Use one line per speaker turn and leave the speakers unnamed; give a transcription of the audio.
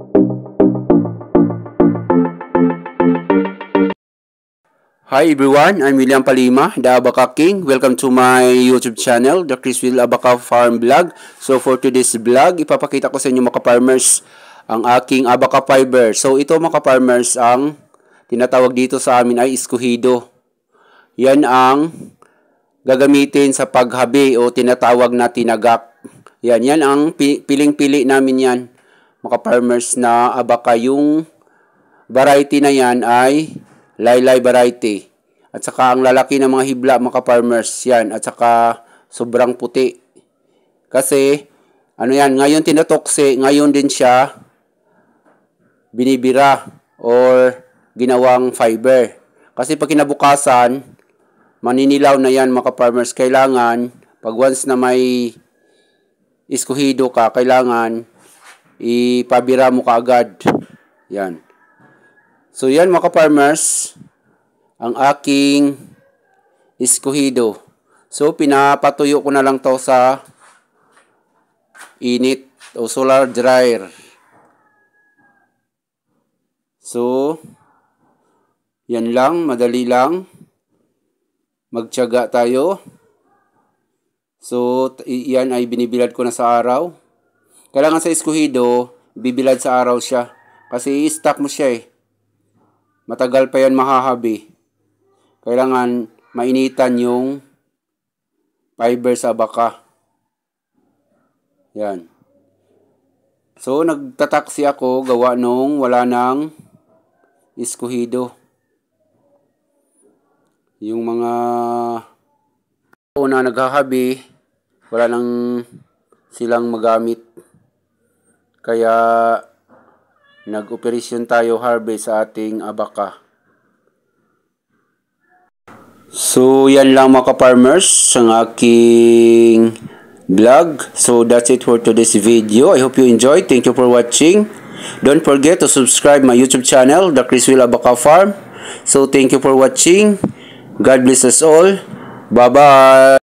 Hi everyone, I'm William Palima, the Abaca King. Welcome to my YouTube channel, the Chris Will Abaca Farm Vlog. So for today's vlog, ipapakita ko sa inyo mga farmers ang aking Abaca Fiber. So ito mga farmers ang tinatawag dito sa amin ay iskuhido. Yan ang gagamitin sa paghabi o tinatawag na tinagak. Yan, yan ang piling-pili namin yan mga farmers na Abaca. Yung variety na yan ay laylay variety. At saka ang lalaki ng mga hibla mga farmers yan. At saka sobrang puti. Kasi ano yan, ngayon tinatokse, ngayon din siya binibira or ginawang fiber. Kasi pag kinabukasan, maninilaw na yan mga farmers. Kailangan, pag once na may iskuhido ka, kailangan ipabira mo kaagad. Yan. So yan mga farmers ang aking iskuhido. So pinapatuyo ko na lang to sa init o solar dryer. So yan lang, madali lang. Magtiyaga tayo. So yan ay binibilad ko na sa araw. Kailangan sa iskuhido, bibilad sa araw siya. Kasi i-stack mo siya eh matagal pa yan mahahabi. Kailangan mainitan yung fiber sa baka. Yan. So, nagtataksi ako gawa nung wala nang iskuhido. Yung mga una naghahabi, wala nang silang magamit. Kaya nag-operasyon tayo harvest sa ating abaka. So, yan lang mga farmers ang aking vlog. So, that's it for today's video. I hope you enjoyed. Thank you for watching. Don't forget to subscribe my YouTube channel, The Chris Will Abaca Farm. So, thank you for watching. God bless us all. Bye-bye.